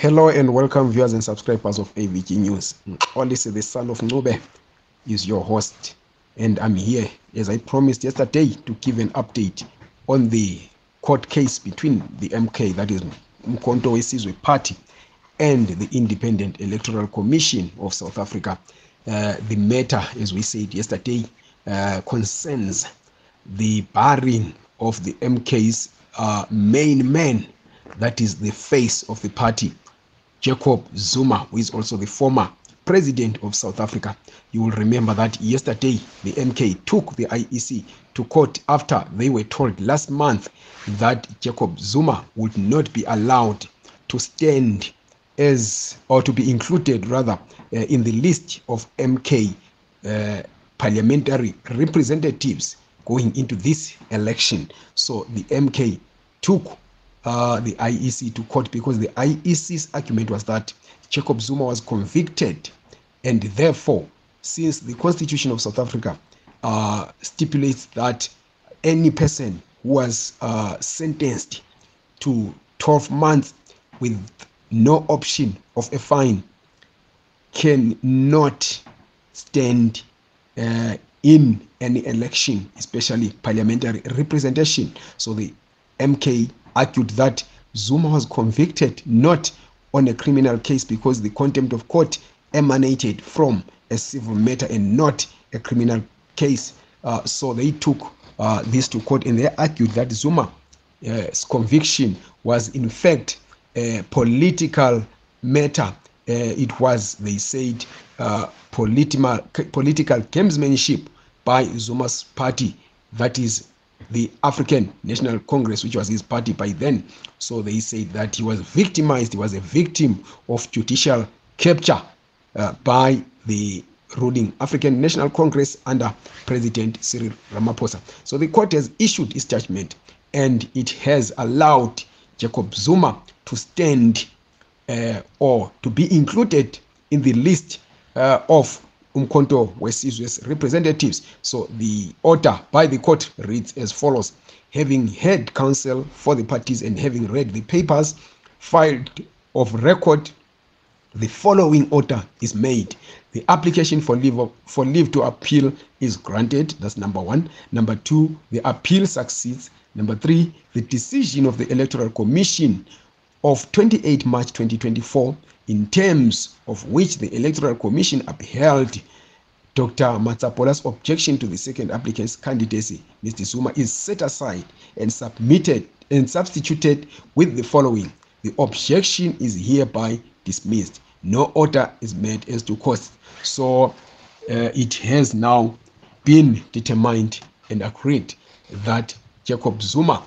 Hello and welcome viewers and subscribers of AVG News. Olisi, the son of Nube, is your host. And I'm here, as I promised yesterday, to give an update on the court case between the MK, that is Mkonto Wesizwe Party, and the Independent Electoral Commission of South Africa. Uh, the matter, as we said yesterday, uh, concerns the barring of the MK's uh, main man, that is the face of the party, Jacob Zuma, who is also the former president of South Africa. You will remember that yesterday the MK took the IEC to court after they were told last month that Jacob Zuma would not be allowed to stand as or to be included rather uh, in the list of MK uh, parliamentary representatives going into this election. So the MK took uh, the IEC to court because the IEC's argument was that Jacob Zuma was convicted, and therefore, since the Constitution of South Africa uh, stipulates that any person who was uh, sentenced to 12 months with no option of a fine cannot stand uh, in any election, especially parliamentary representation. So the MK argued that Zuma was convicted not on a criminal case because the contempt of court emanated from a civil matter and not a criminal case. Uh, so they took uh, this to court and they argued that Zuma's uh, conviction was in fact a political matter. Uh, it was, they said, uh, political, political gamesmanship by Zuma's party, that is the African National Congress, which was his party by then. So they said that he was victimized, he was a victim of judicial capture uh, by the ruling African National Congress under President Cyril Ramaphosa. So the court has issued its judgment and it has allowed Jacob Zuma to stand uh, or to be included in the list uh, of Umkhonto Wesizwe's representatives. So the order by the court reads as follows. Having heard counsel for the parties and having read the papers filed of record, the following order is made. The application for leave, of, for leave to appeal is granted. That's number one. Number two, the appeal succeeds. Number three, the decision of the Electoral Commission of 28 March 2024 in terms of which the Electoral Commission upheld Dr. Matsapola's objection to the second applicant's candidacy, Mr. Zuma, is set aside and submitted and substituted with the following. The objection is hereby dismissed. No order is made as to cost. So uh, it has now been determined and agreed that Jacob Zuma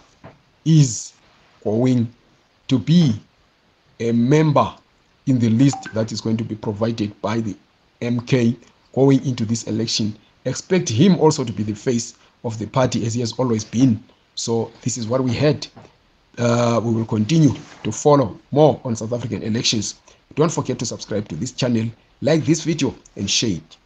is going to be a member in the list that is going to be provided by the MK going into this election. Expect him also to be the face of the party as he has always been. So this is what we had. Uh, we will continue to follow more on South African elections. Don't forget to subscribe to this channel, like this video and share it.